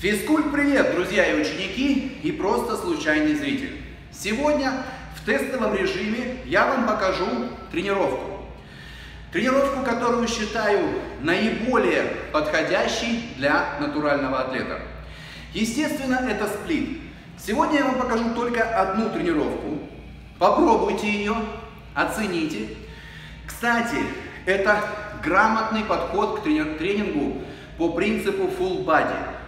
Физкульт привет, друзья и ученики, и просто случайный зритель. Сегодня в тестовом режиме я вам покажу тренировку. Тренировку, которую считаю наиболее подходящей для натурального атлета. Естественно, это сплит. Сегодня я вам покажу только одну тренировку. Попробуйте ее, оцените. Кстати, это грамотный подход к тренингу по принципу full body.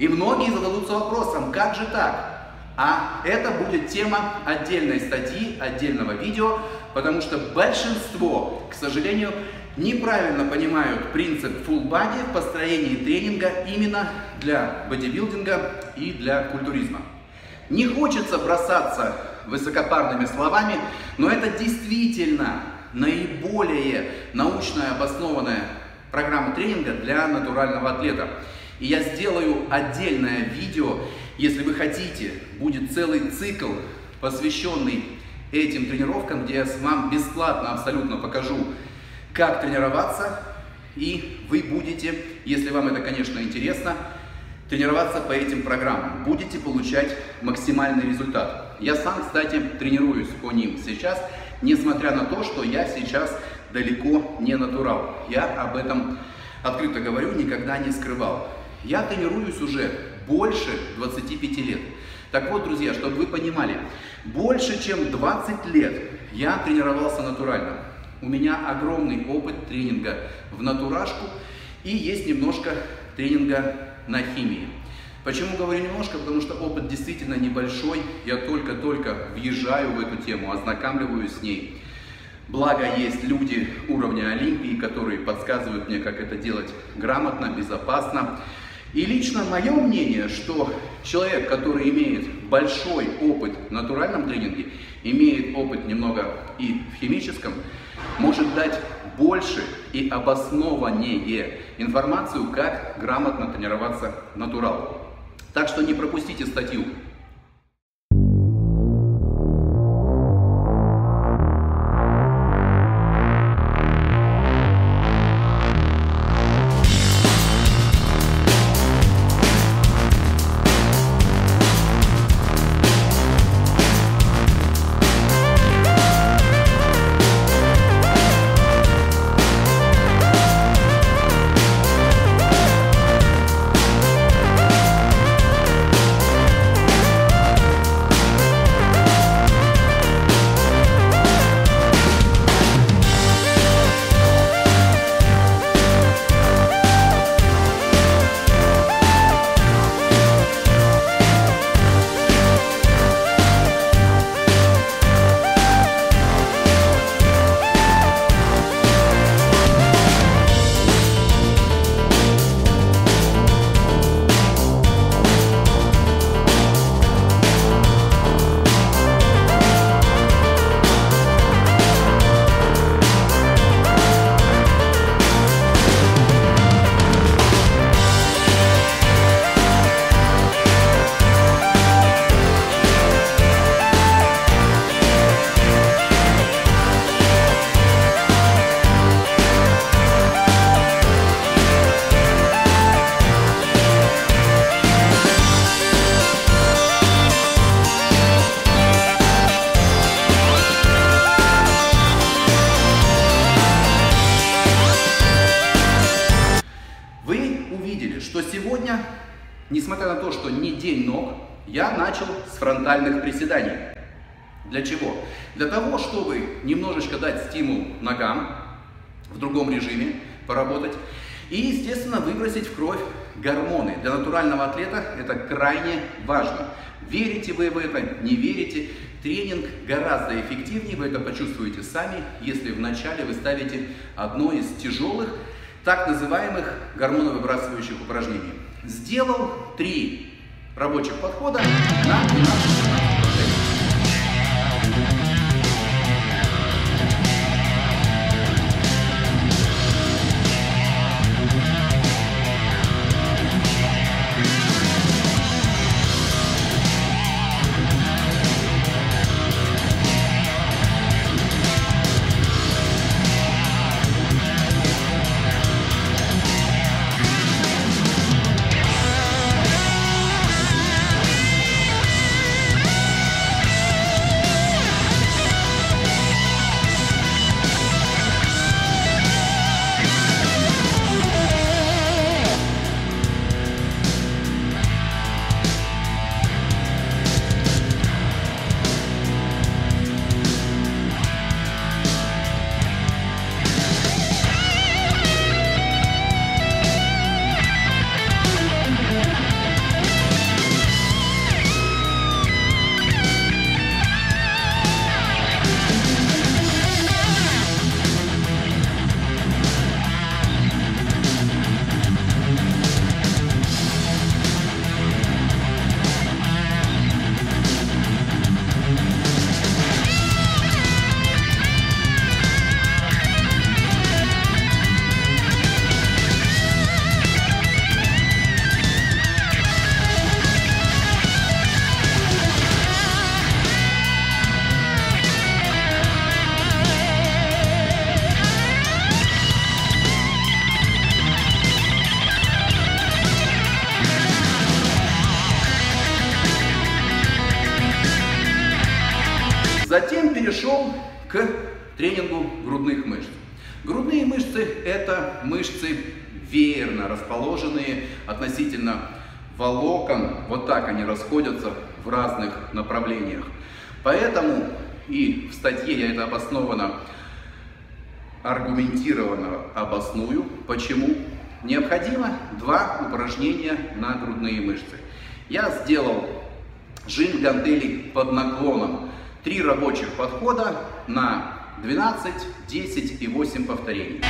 И многие зададутся вопросом, как же так? А это будет тема отдельной статьи, отдельного видео, потому что большинство, к сожалению, неправильно понимают принцип full body в построении тренинга именно для бодибилдинга и для культуризма. Не хочется бросаться высокопарными словами, но это действительно наиболее научно обоснованная программа тренинга для натурального атлета. И я сделаю отдельное видео, если вы хотите, будет целый цикл, посвященный этим тренировкам, где я вам бесплатно абсолютно покажу, как тренироваться, и вы будете, если вам это, конечно, интересно, тренироваться по этим программам. Будете получать максимальный результат. Я сам, кстати, тренируюсь по ним сейчас, несмотря на то, что я сейчас далеко не натурал. Я об этом открыто говорю, никогда не скрывал. Я тренируюсь уже больше 25 лет. Так вот, друзья, чтобы вы понимали, больше чем 20 лет я тренировался натурально. У меня огромный опыт тренинга в натурашку и есть немножко тренинга на химии. Почему говорю немножко? Потому что опыт действительно небольшой. Я только-только въезжаю в эту тему, ознакомливаюсь с ней. Благо есть люди уровня Олимпии, которые подсказывают мне, как это делать грамотно, безопасно. И лично мое мнение, что человек, который имеет большой опыт в натуральном тренинге, имеет опыт немного и в химическом, может дать больше и обоснованнее информацию, как грамотно тренироваться натурал. Так что не пропустите статью. Приседаний. Для чего? Для того, чтобы немножечко дать стимул ногам в другом режиме поработать и, естественно, выбросить в кровь гормоны. Для натурального атлета это крайне важно. Верите вы в это, не верите, тренинг гораздо эффективнее, вы это почувствуете сами, если вначале вы ставите одно из тяжелых, так называемых гормоновыбрасывающих упражнений. Сделал три рабочих подхода на 12 Грудные мышцы – это мышцы веерно расположенные относительно волокон. Вот так они расходятся в разных направлениях. Поэтому и в статье я это обоснованно, аргументированно обосную. Почему? Необходимо два упражнения на грудные мышцы. Я сделал жим гантелей под наклоном. Три рабочих подхода на 12, 10 и 8 повторений.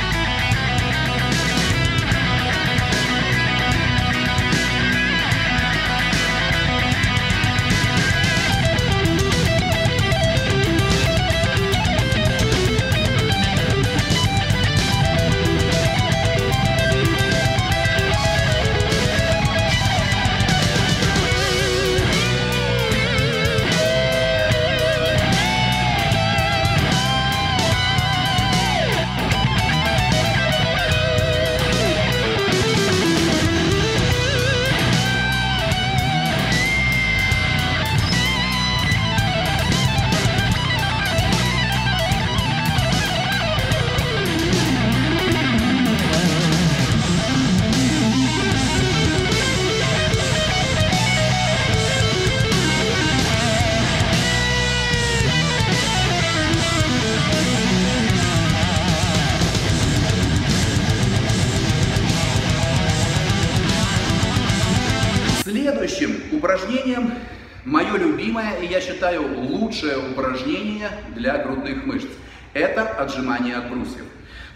Мое любимое и я считаю лучшее упражнение для грудных мышц, это отжимание от брусьев.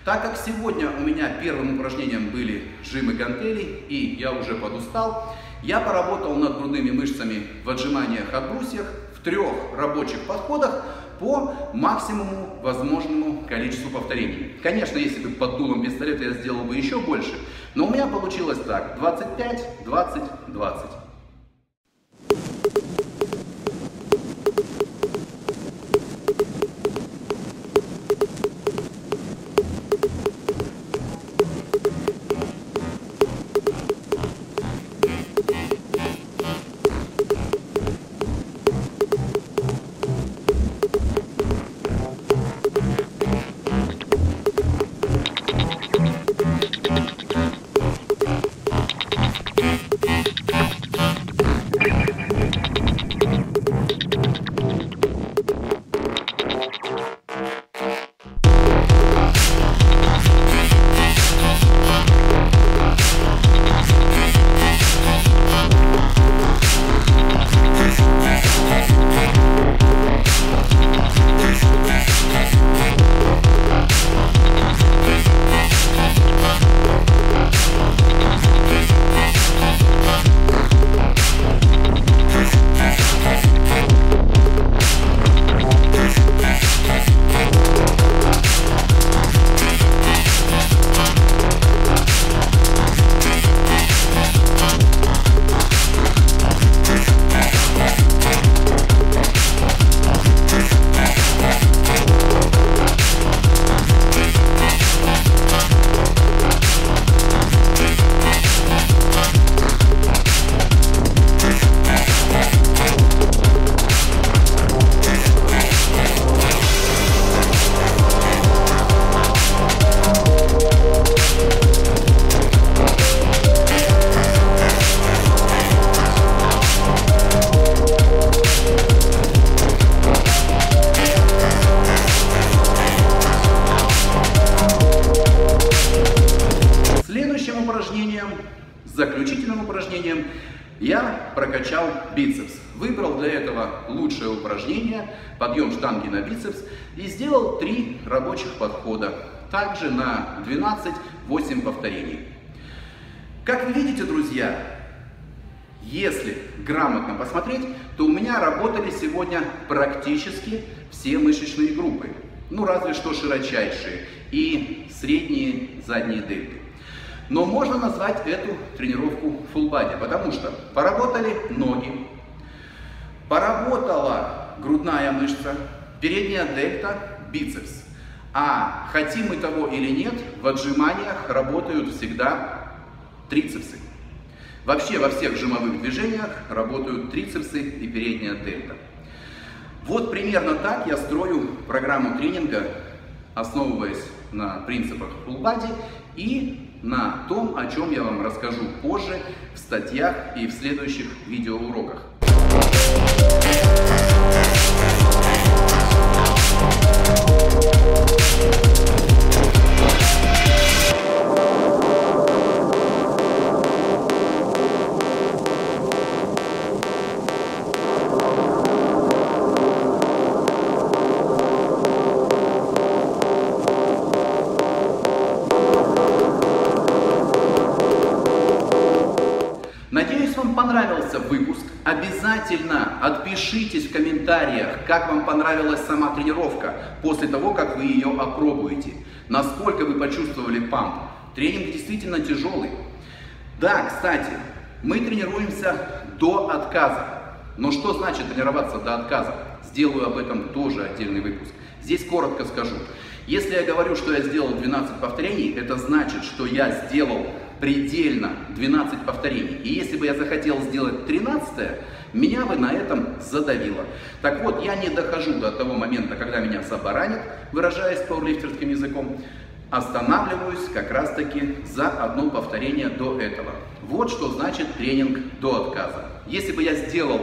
Так как сегодня у меня первым упражнением были жимы гантелей и я уже подустал, я поработал над грудными мышцами в отжиманиях от брусьев в трех рабочих подходах по максимуму возможному количеству повторений. Конечно, если бы под дулом пистолета я сделал бы еще больше, но у меня получилось так, 25, 20, 20. Лучшее упражнение, подъем штанги на бицепс, и сделал три рабочих подхода, также на 12-8 повторений. Как вы видите, друзья, если грамотно посмотреть, то у меня работали сегодня практически все мышечные группы. Ну, разве что широчайшие и средние задние дельты. Но можно назвать эту тренировку full body, потому что поработали ноги, поработала грудная мышца, передняя дельта, бицепс. А хотим мы того или нет, в отжиманиях работают всегда трицепсы. Вообще во всех жимовых движениях работают трицепсы и передняя дельта. Вот примерно так я строю программу тренинга, основываясь на принципах Full Body и на том, о чем я вам расскажу позже в статьях и в следующих видеоуроках. Música понравился выпуск. Обязательно отпишитесь в комментариях, как вам понравилась сама тренировка после того, как вы ее опробуете. Насколько вы почувствовали памп. Тренинг действительно тяжелый. Да, кстати, мы тренируемся до отказа. Но что значит тренироваться до отказа? Сделаю об этом тоже отдельный выпуск. Здесь коротко скажу. Если я говорю, что я сделал 12 повторений, это значит, что я сделал предельно 12 повторений. И если бы я захотел сделать 13, меня бы на этом задавило. Так вот, я не дохожу до того момента, когда меня забаранит, выражаясь пауэрлифтерским языком, останавливаюсь как раз таки за одно повторение до этого. Вот что значит тренинг до отказа. Если бы я сделал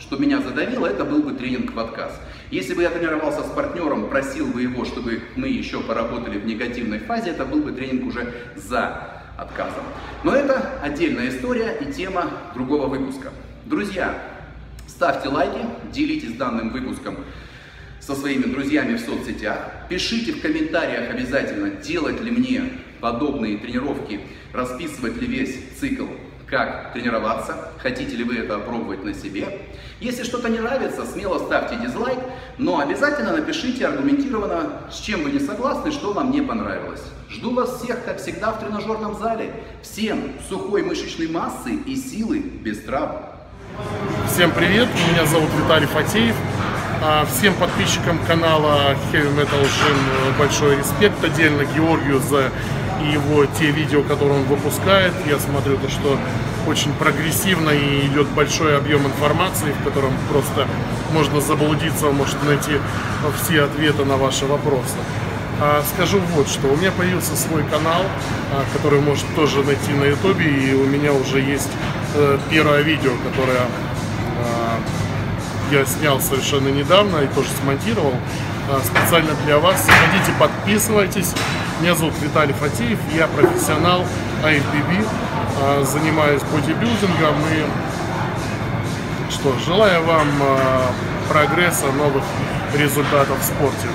что меня задавило, это был бы тренинг в отказ. Если бы я тренировался с партнером, просил бы его, чтобы мы еще поработали в негативной фазе, это был бы тренинг уже за отказом. Но это отдельная история и тема другого выпуска. Друзья, ставьте лайки, делитесь данным выпуском со своими друзьями в соцсетях. Пишите в комментариях обязательно, делать ли мне подобные тренировки, расписывать ли весь цикл, как тренироваться, хотите ли вы это опробовать на себе. Если что-то не нравится, смело ставьте дизлайк, но обязательно напишите аргументированно, с чем вы не согласны, что вам не понравилось. Жду вас всех, как всегда, в тренажерном зале. Всем сухой мышечной массы и силы без травм. Всем привет, меня зовут Виталий Фатеев. А всем подписчикам канала Heavy Metal Gym большой респект. Отдельно Георгию за его те видео, которые он выпускает. Я смотрю то, что очень прогрессивно и идет большой объем информации, в котором просто можно заблудиться, может найти все ответы на ваши вопросы. А скажу вот что, у меня появился свой канал, а, который может тоже найти на ютубе, и у меня уже есть э, первое видео, которое а, я снял совершенно недавно и тоже смонтировал специально для вас. Заходите, подписывайтесь. Меня зовут Виталий Фатеев, я профессионал IFBB, занимаюсь бодибилдингом и что, желаю вам прогресса, новых результатов в спорте.